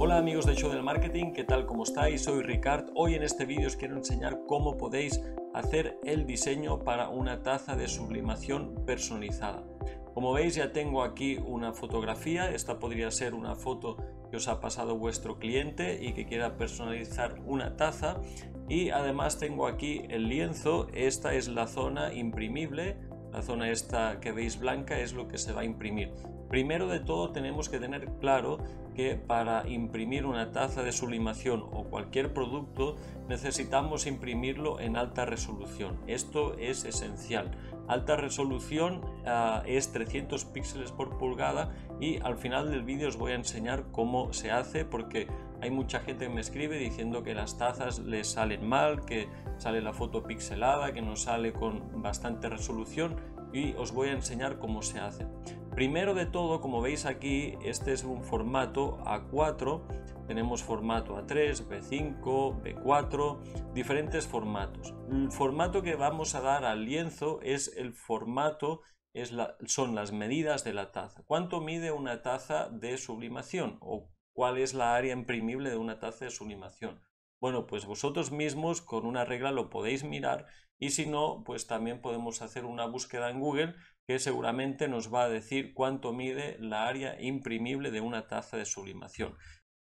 Hola amigos de Show del Marketing, ¿qué tal? ¿Cómo estáis? Soy Ricard. Hoy en este vídeo os quiero enseñar cómo podéis hacer el diseño para una taza de sublimación personalizada. Como veis ya tengo aquí una fotografía, esta podría ser una foto que os ha pasado vuestro cliente y que quiera personalizar una taza y además tengo aquí el lienzo, esta es la zona imprimible, la zona esta que veis blanca es lo que se va a imprimir. Primero de todo tenemos que tener claro que para imprimir una taza de sublimación o cualquier producto necesitamos imprimirlo en alta resolución. Esto es esencial. Alta resolución ah, es 300 píxeles por pulgada y al final del vídeo os voy a enseñar cómo se hace porque hay mucha gente que me escribe diciendo que las tazas les salen mal, que sale la foto pixelada, que no sale con bastante resolución y os voy a enseñar cómo se hace. Primero de todo, como veis aquí, este es un formato A4, tenemos formato A3, B5, B4, diferentes formatos. El formato que vamos a dar al lienzo es el formato, son las medidas de la taza. ¿Cuánto mide una taza de sublimación? ¿O cuál es la área imprimible de una taza de sublimación? Bueno, pues vosotros mismos con una regla lo podéis mirar y si no, pues también podemos hacer una búsqueda en Google que seguramente nos va a decir cuánto mide la área imprimible de una taza de sublimación.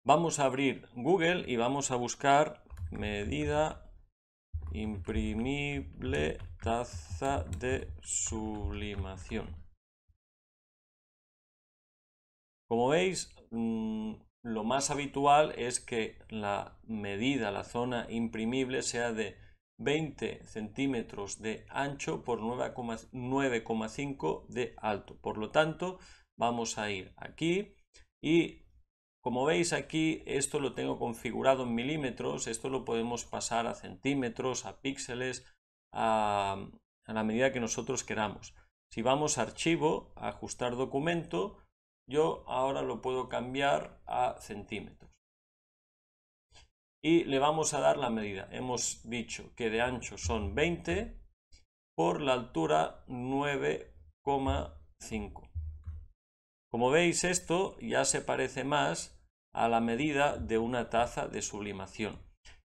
Vamos a abrir Google y vamos a buscar medida imprimible taza de sublimación. Como veis, mm, lo más habitual es que la medida, la zona imprimible sea de 20 centímetros de ancho por 9,5 de alto. Por lo tanto, vamos a ir aquí y como veis aquí, esto lo tengo configurado en milímetros, esto lo podemos pasar a centímetros, a píxeles, a, a la medida que nosotros queramos. Si vamos a archivo, a ajustar documento, yo ahora lo puedo cambiar a centímetros y le vamos a dar la medida. Hemos dicho que de ancho son 20 por la altura 9,5. Como veis esto ya se parece más a la medida de una taza de sublimación.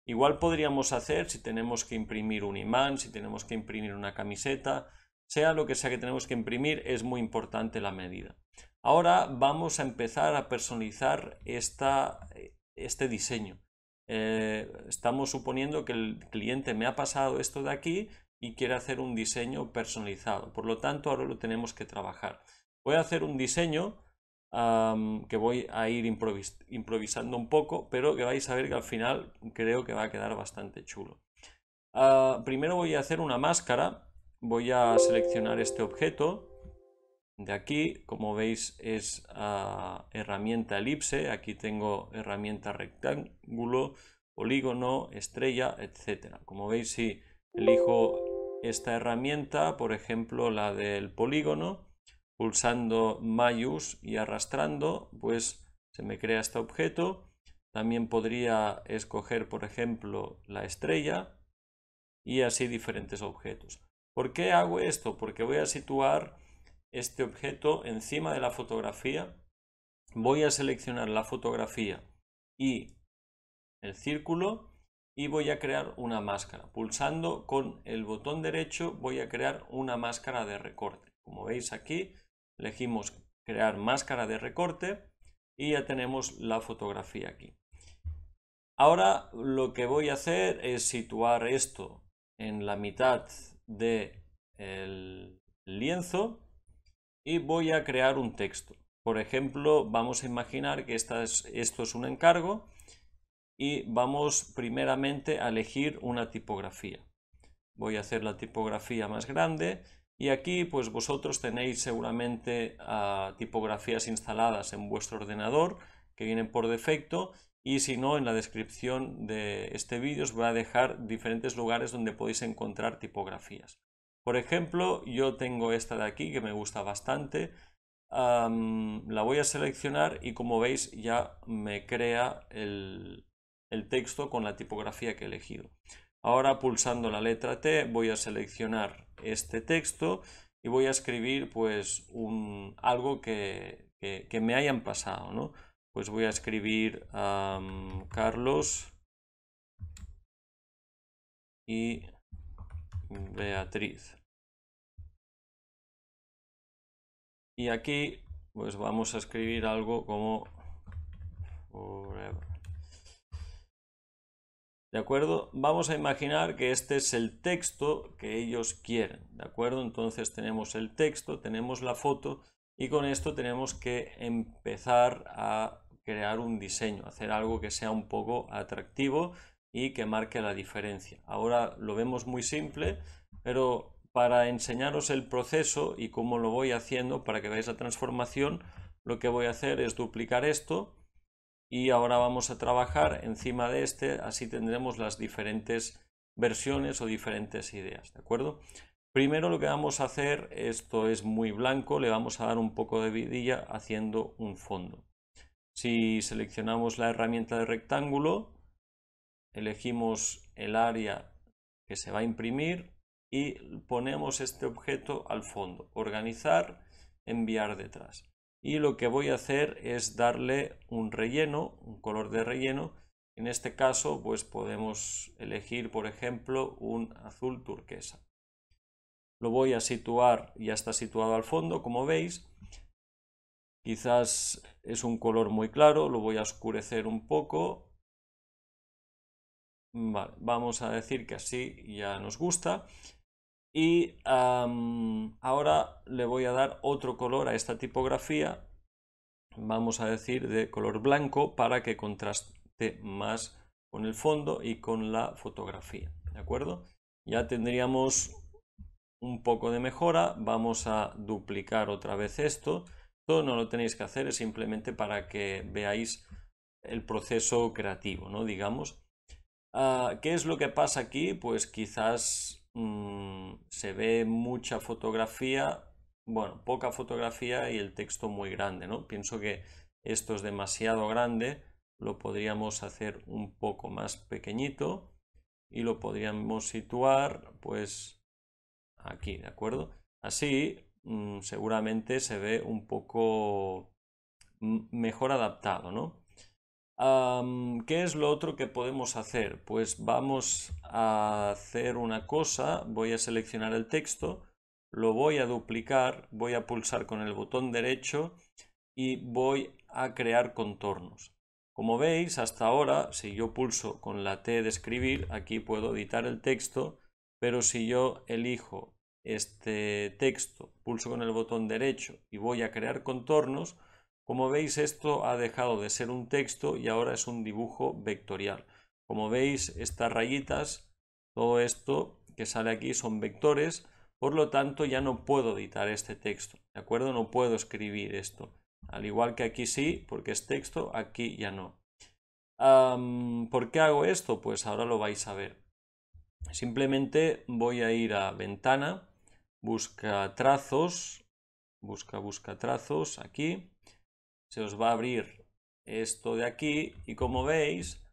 Igual podríamos hacer si tenemos que imprimir un imán, si tenemos que imprimir una camiseta, sea lo que sea que tenemos que imprimir, es muy importante la medida. Ahora vamos a empezar a personalizar esta, este diseño. Eh, estamos suponiendo que el cliente me ha pasado esto de aquí y quiere hacer un diseño personalizado. Por lo tanto, ahora lo tenemos que trabajar. Voy a hacer un diseño que voy a ir improvisando un poco, pero que vais a ver que al final creo que va a quedar bastante chulo. Ah, primero voy a hacer una máscara. Voy a seleccionar este objeto de aquí, como veis es ah, herramienta elipse, aquí tengo herramienta rectángulo, polígono, estrella, etcétera. Como veis si elijo esta herramienta, por ejemplo la del polígono, pulsando mayus y arrastrando, pues se me crea este objeto. También podría escoger, por ejemplo, la estrella y así diferentes objetos. ¿Por qué hago esto? Porque voy a situar este objeto encima de la fotografía, voy a seleccionar la fotografía y el círculo y voy a crear una máscara. Pulsando con el botón derecho voy a crear una máscara de recorte. Como veis aquí, elegimos crear máscara de recorte y ya tenemos la fotografía aquí. Ahora lo que voy a hacer es situar esto en la mitad del lienzo y voy a crear un texto. Por ejemplo, vamos a imaginar que esto es un encargo y vamos primeramente a elegir una tipografía. Voy a hacer la tipografía más grande y aquí pues vosotros tenéis seguramente ah, tipografías instaladas en vuestro ordenador que vienen por defecto y si no en la descripción de este vídeo os voy a dejar diferentes lugares donde podéis encontrar tipografías. Por ejemplo, yo tengo esta de aquí que me gusta bastante. la voy a seleccionar y como veis ya me crea el, texto con la tipografía que he elegido. Ahora pulsando la letra T voy a seleccionar este texto y voy a escribir pues un, algo que, me hayan pasado. ¿no? pues voy a escribir Carlos y Beatriz. Y aquí pues vamos a escribir algo como ¿De acuerdo? Vamos a imaginar que este es el texto que ellos quieren. ¿De acuerdo? Entonces tenemos el texto, tenemos la foto y con esto tenemos que empezar a crear un diseño, hacer algo que sea un poco atractivo y que marque la diferencia. Ahora lo vemos muy simple, pero para enseñaros el proceso y cómo lo voy haciendo para que veáis la transformación, lo que voy a hacer es duplicar esto y ahora vamos a trabajar encima de este, así tendremos las diferentes versiones o diferentes ideas, ¿de acuerdo? Primero lo que vamos a hacer, esto es muy blanco, le vamos a dar un poco de vidilla haciendo un fondo. Si seleccionamos la herramienta de rectángulo, elegimos el área que se va a imprimir y ponemos este objeto al fondo. Organizar, enviar detrás y lo que voy a hacer es darle un relleno, un color de relleno. En este caso pues podemos elegir por ejemplo un azul turquesa. Lo voy a situar, ya está situado al fondo como veis. Quizás es un color muy claro, lo voy a oscurecer un poco. vamos a decir que así ya nos gusta y ahora le voy a dar otro color a esta tipografía. Vamos a decir de color blanco para que contraste más con el fondo y con la fotografía de acuerdo ya tendríamos un poco de mejora. Vamos a duplicar otra vez esto. Todo no lo tenéis que hacer es simplemente para que veáis el proceso creativo no digamos. Ah, ¿Qué es lo que pasa aquí? Pues quizás Mm, se ve mucha fotografía, bueno, poca fotografía y el texto muy grande, ¿no? Pienso que esto es demasiado grande, lo podríamos hacer un poco más pequeñito y lo podríamos situar pues aquí, ¿de acuerdo? Así mm, seguramente se ve un poco mejor adaptado, ¿no? ¿Qué es lo otro que podemos hacer? Pues vamos a hacer una cosa, voy a seleccionar el texto, lo voy a duplicar, voy a pulsar con el botón derecho y voy a crear contornos. Como veis, hasta ahora, si yo pulso con la T de escribir, aquí puedo editar el texto, pero si yo elijo este texto, pulso con el botón derecho y voy a crear contornos, como veis esto ha dejado de ser un texto y ahora es un dibujo vectorial. Como veis estas rayitas, todo esto que sale aquí son vectores, por lo tanto ya no puedo editar este texto, ¿de acuerdo? No puedo escribir esto. Al igual que aquí sí, porque es texto, aquí ya no. ¿Por qué hago esto? Pues ahora lo vais a ver. Simplemente voy a ir a ventana, busca trazos, busca, busca trazos aquí se os va a abrir esto de aquí y como veis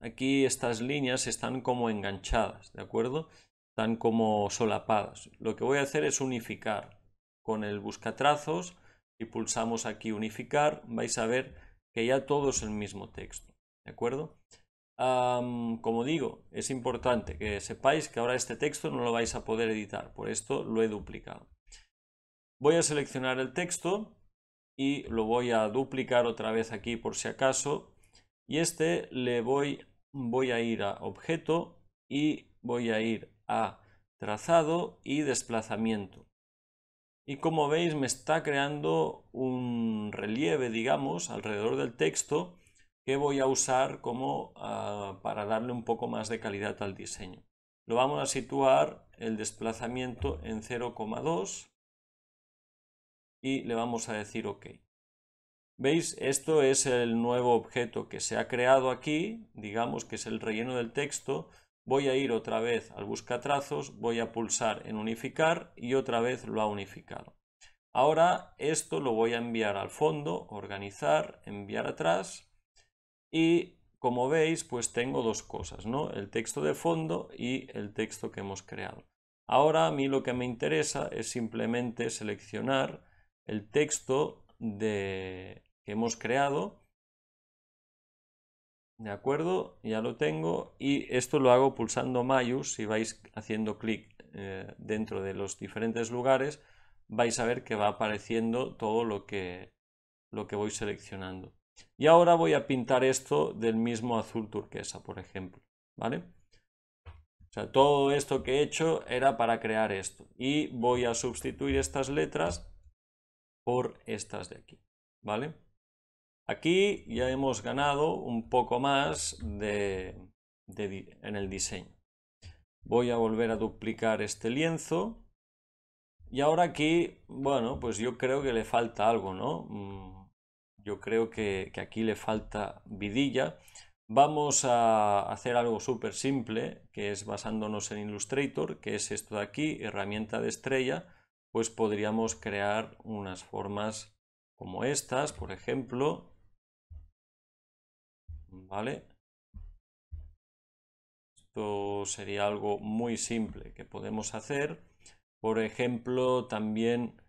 aquí estas líneas están como enganchadas, ¿de acuerdo? Están como solapadas. Lo que voy a hacer es unificar con el buscatrazos y pulsamos aquí unificar, vais a ver que ya todo es el mismo texto, ¿de acuerdo? como digo, es importante que sepáis que ahora este texto no lo vais a poder editar, por esto lo he duplicado. Voy a seleccionar el texto y lo voy a duplicar otra vez aquí por si acaso. Y este le voy, voy a ir a objeto y voy a ir a trazado y desplazamiento. Y como veis me está creando un relieve digamos alrededor del texto que voy a usar como ah, para darle un poco más de calidad al diseño. Lo vamos a situar el desplazamiento en 0,2 y le vamos a decir OK. ¿Veis? Esto es el nuevo objeto que se ha creado aquí, digamos que es el relleno del texto. Voy a ir otra vez al buscatrazos, voy a pulsar en unificar y otra vez lo ha unificado. Ahora esto lo voy a enviar al fondo, organizar, enviar atrás y como veis pues tengo dos cosas, ¿no? El texto de fondo y el texto que hemos creado. Ahora a mí lo que me interesa es simplemente seleccionar el texto de, que hemos creado ¿De acuerdo? Ya lo tengo y esto lo hago pulsando Mayus. Si vais haciendo clic eh, dentro de los diferentes lugares, vais a ver que va apareciendo todo lo que, lo que voy seleccionando. Y ahora voy a pintar esto del mismo azul turquesa, por ejemplo. ¿Vale? O sea, todo esto que he hecho era para crear esto. Y voy a sustituir estas letras por estas de aquí. ¿Vale? Aquí ya hemos ganado un poco más de, en el diseño. Voy a volver a duplicar este lienzo. Y ahora aquí, bueno, pues yo creo que le falta algo, ¿no? Mm, yo creo que, que aquí le falta vidilla. Vamos a hacer algo súper simple, que es basándonos en Illustrator, que es esto de aquí, herramienta de estrella, pues podríamos crear unas formas como estas, por ejemplo, ¿vale? Esto sería algo muy simple que podemos hacer. Por ejemplo, también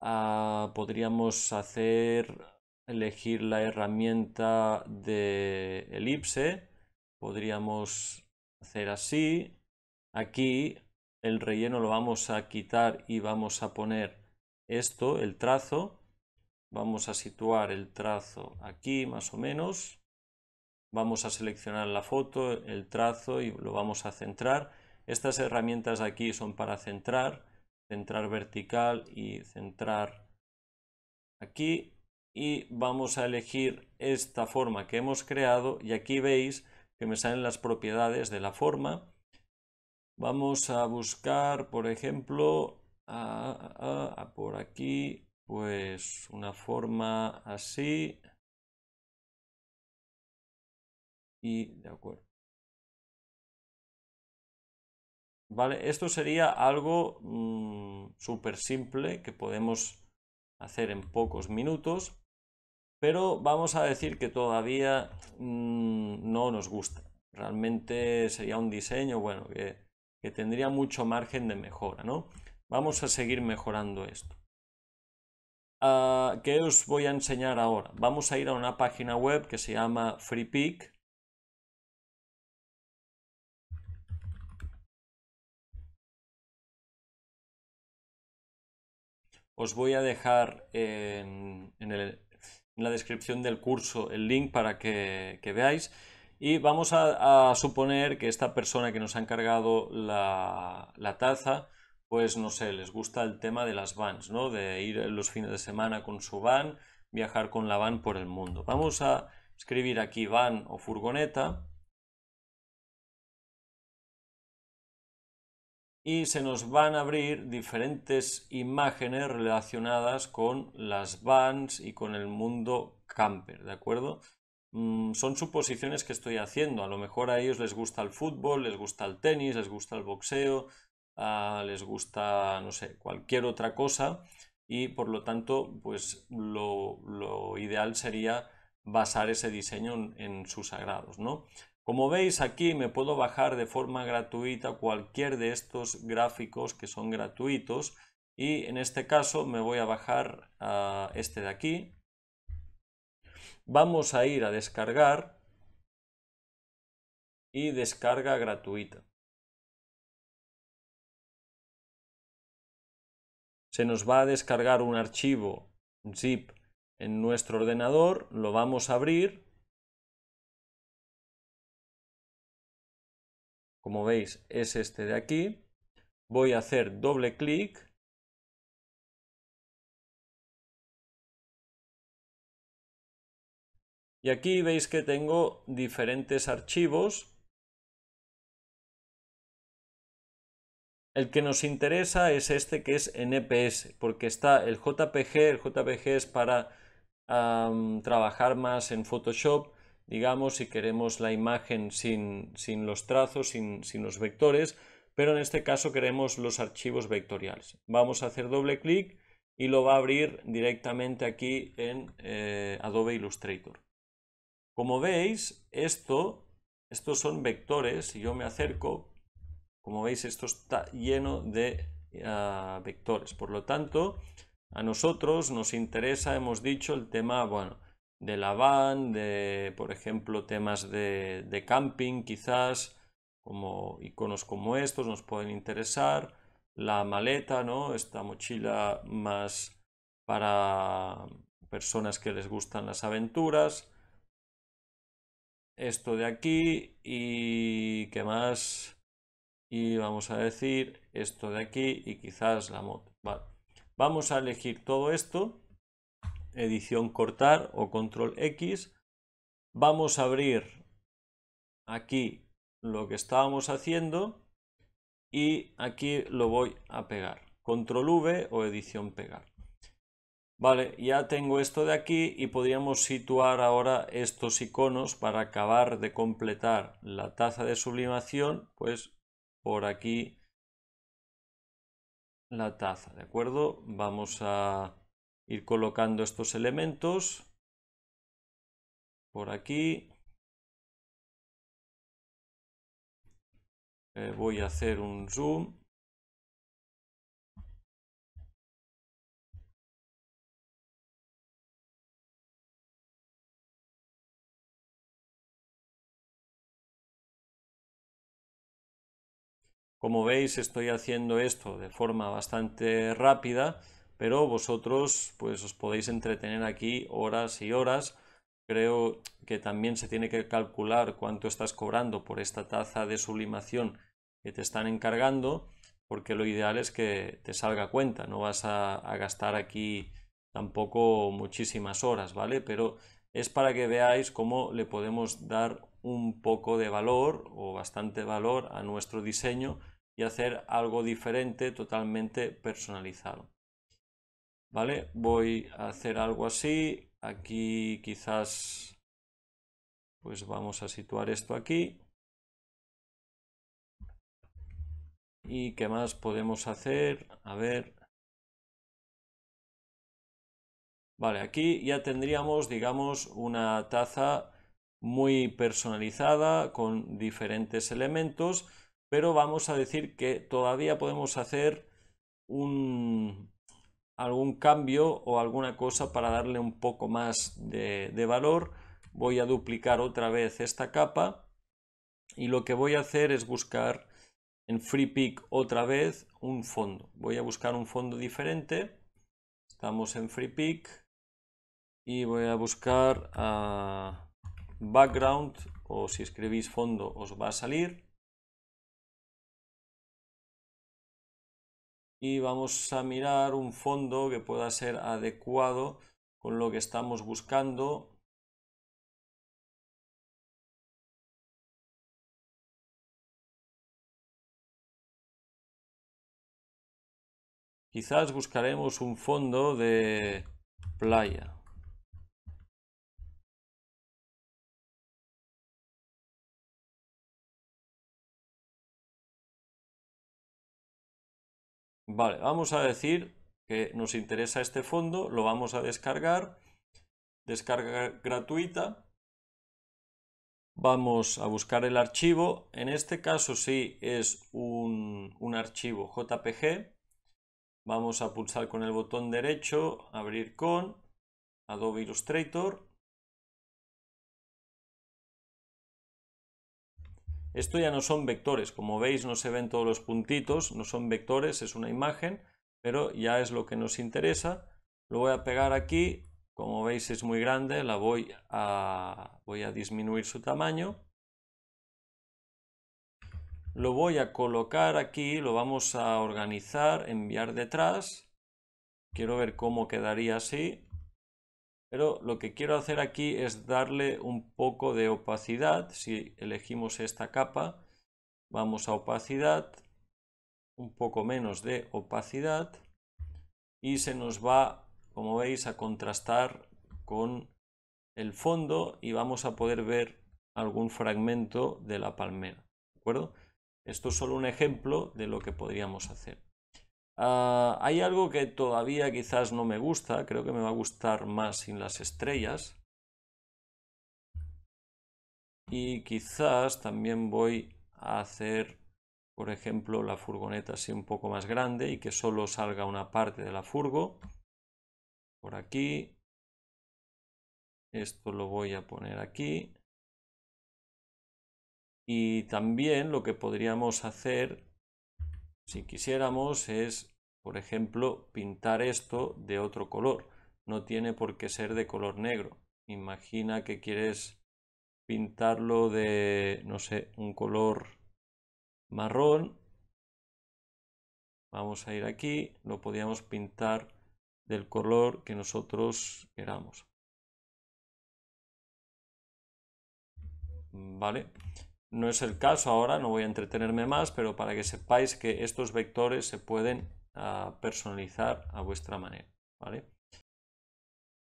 ah, podríamos hacer, elegir la herramienta de elipse. Podríamos hacer así. Aquí el relleno lo vamos a quitar y vamos a poner esto, el trazo. Vamos a situar el trazo aquí más o menos vamos a seleccionar la foto, el trazo y lo vamos a centrar. Estas herramientas aquí son para centrar, centrar vertical y centrar aquí y vamos a elegir esta forma que hemos creado y aquí veis que me salen las propiedades de la forma. Vamos a buscar, por ejemplo, por aquí, pues una forma así, y de acuerdo. Vale, esto sería algo mm, súper simple que podemos hacer en pocos minutos, pero vamos a decir que todavía mm, no nos gusta. Realmente sería un diseño, bueno, que, tendría mucho margen de mejora, ¿no? Vamos a seguir mejorando esto. Ah, ¿Qué os voy a enseñar ahora? Vamos a ir a una página web que se llama FreePic Os voy a dejar en, la descripción del curso el link para que, veáis. Y vamos a, suponer que esta persona que nos ha encargado la, taza, pues no sé, les gusta el tema de las vans, ¿no? De ir los fines de semana con su van, viajar con la van por el mundo. Vamos a escribir aquí van o furgoneta y se nos van a abrir diferentes imágenes relacionadas con las vans y con el mundo camper, ¿de acuerdo? Mm, son suposiciones que estoy haciendo. A lo mejor a ellos les gusta el fútbol, les gusta el tenis, les gusta el boxeo, ah, les gusta, no sé, cualquier otra cosa y por lo tanto, pues lo, lo ideal sería basar ese diseño en, sus agrados, ¿no? Como veis aquí me puedo bajar de forma gratuita cualquier de estos gráficos que son gratuitos y en este caso me voy a bajar a este de aquí. Vamos a ir a descargar y descarga gratuita. Se nos va a descargar un archivo zip en nuestro ordenador, lo vamos a abrir como veis es este de aquí. Voy a hacer doble clic. Y aquí veis que tengo diferentes archivos. El que nos interesa es este que es en EPS, porque está el JPG, el JPG es para trabajar más en Photoshop digamos, si queremos la imagen sin, los trazos, sin, los vectores, pero en este caso queremos los archivos vectoriales. Vamos a hacer doble clic y lo va a abrir directamente aquí en eh, Adobe Illustrator. Como veis, esto, estos son vectores, si yo me acerco, como veis esto está lleno de ah, vectores, por lo tanto, a nosotros nos interesa, hemos dicho, el tema, bueno, de la van, de, por ejemplo, temas de, de camping, quizás, como iconos como estos nos pueden interesar. La maleta, ¿no? Esta mochila más para personas que les gustan las aventuras. Esto de aquí y qué más. Y vamos a decir esto de aquí y quizás la moto. Vamos a elegir todo esto. Edición cortar o control X. Vamos a abrir aquí lo que estábamos haciendo y aquí lo voy a pegar. Control V o edición pegar. Vale, ya tengo esto de aquí y podríamos situar ahora estos iconos para acabar de completar la taza de sublimación, pues por aquí la taza, ¿de acuerdo? Vamos a ir colocando estos elementos por aquí. Eh, voy a hacer un zoom. Como veis estoy haciendo esto de forma bastante rápida, pero vosotros pues os podéis entretener aquí horas y horas creo que también se tiene que calcular cuánto estás cobrando por esta taza de sublimación que te están encargando, porque lo ideal es que te salga cuenta, no vas a, gastar aquí tampoco muchísimas horas, ¿vale? Pero es para que veáis cómo le podemos dar un poco de valor o bastante valor a nuestro diseño y hacer algo diferente, totalmente personalizado. ¿Vale? Voy a hacer algo así. Aquí quizás pues vamos a situar esto aquí. ¿Y qué más podemos hacer? A ver. Vale, aquí ya tendríamos, digamos, una taza muy personalizada con diferentes elementos, pero vamos a decir que todavía podemos hacer un, algún cambio o alguna cosa para darle un poco más de, de valor. Voy a duplicar otra vez esta capa y lo que voy a hacer es buscar en FreePick otra vez un fondo. Voy a buscar un fondo diferente. Estamos en FreePick y voy a buscar a background o si escribís fondo os va a salir. Y vamos a mirar un fondo que pueda ser adecuado con lo que estamos buscando Quizás buscaremos un fondo de playa. Vale, vamos a decir que nos interesa este fondo, lo vamos a descargar, descarga gratuita, vamos a buscar el archivo, en este caso sí es un, un archivo JPG, Vamos a pulsar con el botón derecho, abrir con Adobe Illustrator. Esto ya no son vectores, como veis no se ven todos los puntitos, no son vectores, es una imagen, pero ya es lo que nos interesa. Lo voy a pegar aquí, como veis es muy grande, la voy a, voy a disminuir su tamaño lo voy a colocar aquí, lo vamos a organizar, enviar detrás. Quiero ver cómo quedaría así. Pero lo que quiero hacer aquí es darle un poco de opacidad. Si elegimos esta capa, vamos a opacidad, un poco menos de opacidad. Y se nos va, como veis, a contrastar con el fondo y vamos a poder ver algún fragmento de la palmera. ¿De acuerdo? Esto es solo un ejemplo de lo que podríamos hacer. Ah, hay algo que todavía quizás no me gusta, creo que me va a gustar más sin las estrellas. Y quizás también voy a hacer, por ejemplo, la furgoneta así un poco más grande y que solo salga una parte de la furgo. Por aquí. Esto lo voy a poner aquí. Y también lo que podríamos hacer, si quisiéramos, es, por ejemplo, pintar esto de otro color. No tiene por qué ser de color negro. Imagina que quieres pintarlo de, no sé, un color marrón. Vamos a ir aquí, lo podríamos pintar del color que nosotros queramos. ¿Vale? No es el caso ahora, no voy a entretenerme más, pero para que sepáis que estos vectores se pueden ah, personalizar a vuestra manera. ¿vale?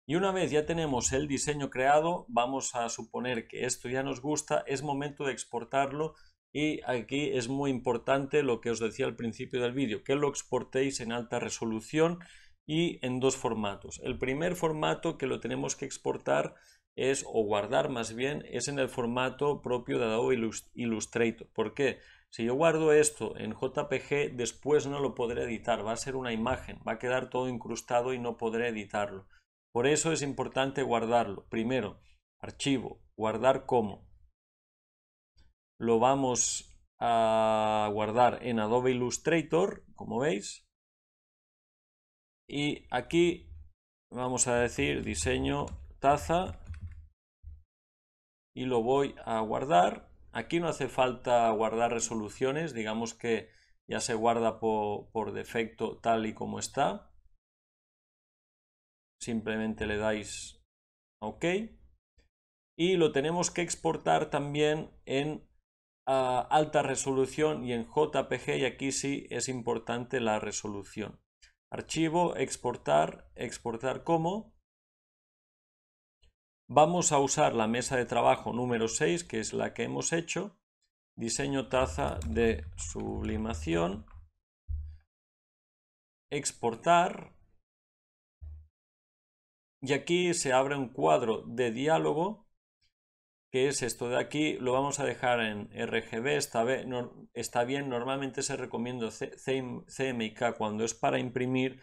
Y una vez ya tenemos el diseño creado, vamos a suponer que esto ya nos gusta, es momento de exportarlo y aquí es muy importante lo que os decía al principio del vídeo, que lo exportéis en alta resolución y en dos formatos. El primer formato que lo tenemos que exportar es, o guardar más bien, es en el formato propio de Adobe Illustrator. ¿Por qué? Si yo guardo esto en JPG, después no lo podré editar, va a ser una imagen, va a quedar todo incrustado y no podré editarlo. Por eso es importante guardarlo. Primero, archivo, guardar como. Lo vamos a guardar en Adobe Illustrator, como veis. Y aquí vamos a decir diseño taza y lo voy a guardar. Aquí no hace falta guardar resoluciones, digamos que ya se guarda por, defecto tal y como está. Simplemente le dais OK. Y lo tenemos que exportar también en ah, alta resolución y en JPG y aquí sí es importante la resolución. Archivo, exportar, exportar como Vamos a usar la mesa de trabajo número 6, que es la que hemos hecho. Diseño taza de sublimación. Exportar. Y aquí se abre un cuadro de diálogo, que es esto de aquí. Lo vamos a dejar en RGB. Está bien, normalmente se recomienda CMYK cuando es para imprimir,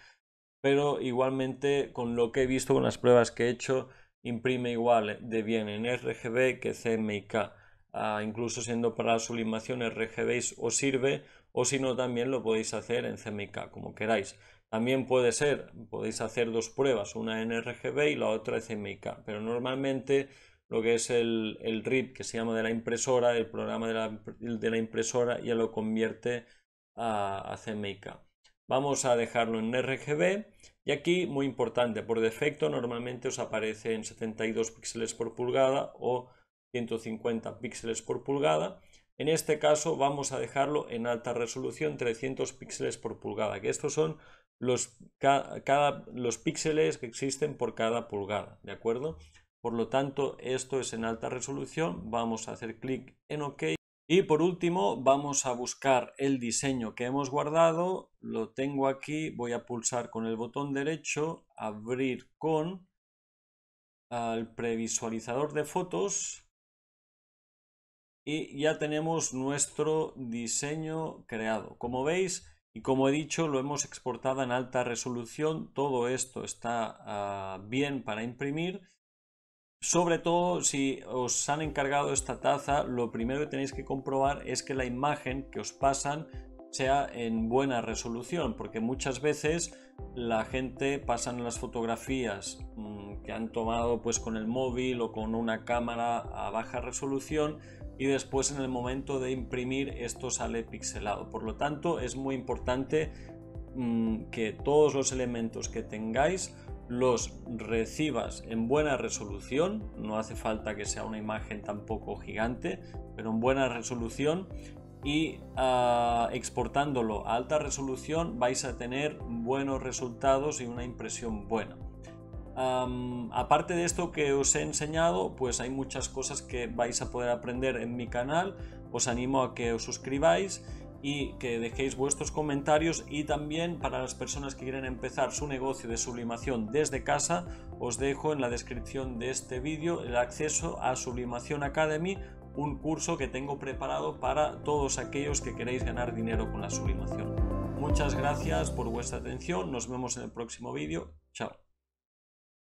pero igualmente con lo que he visto, con las pruebas que he hecho, imprime igual de bien en RGB que CMYK. Ah, incluso siendo para la sublimación RGB os sirve o si no también lo podéis hacer en CMYK como queráis. También puede ser, podéis hacer dos pruebas, una en RGB y la otra en CMYK, pero normalmente lo que es el, el RIP que se llama de la impresora, el programa de la, de la impresora ya lo convierte a, a CMYK. Vamos a dejarlo en RGB y aquí, muy importante, por defecto normalmente os aparece en 72 píxeles por pulgada o 150 píxeles por pulgada. En este caso vamos a dejarlo en alta resolución 300 píxeles por pulgada, que estos son los, los píxeles que existen por cada pulgada, ¿de acuerdo? Por lo tanto, esto es en alta resolución. Vamos a hacer clic en OK. Y por último vamos a buscar el diseño que hemos guardado, lo tengo aquí, voy a pulsar con el botón derecho, abrir con al previsualizador de fotos y ya tenemos nuestro diseño creado. Como veis y como he dicho lo hemos exportado en alta resolución, todo esto está ah, bien para imprimir sobre todo, si os han encargado esta taza, lo primero que tenéis que comprobar es que la imagen que os pasan sea en buena resolución, porque muchas veces la gente pasan las fotografías mm, que han tomado pues con el móvil o con una cámara a baja resolución y después en el momento de imprimir esto sale pixelado. Por lo tanto, es muy importante mm, que todos los elementos que tengáis los recibas en buena resolución, no hace falta que sea una imagen tampoco gigante, pero en buena resolución y ah, exportándolo a alta resolución vais a tener buenos resultados y una impresión buena. aparte de esto que os he enseñado, pues hay muchas cosas que vais a poder aprender en mi canal. Os animo a que os suscribáis y que dejéis vuestros comentarios y también para las personas que quieren empezar su negocio de sublimación desde casa os dejo en la descripción de este vídeo el acceso a Sublimación Academy un curso que tengo preparado para todos aquellos que queréis ganar dinero con la sublimación. Muchas gracias por vuestra atención, nos vemos en el próximo vídeo, chao.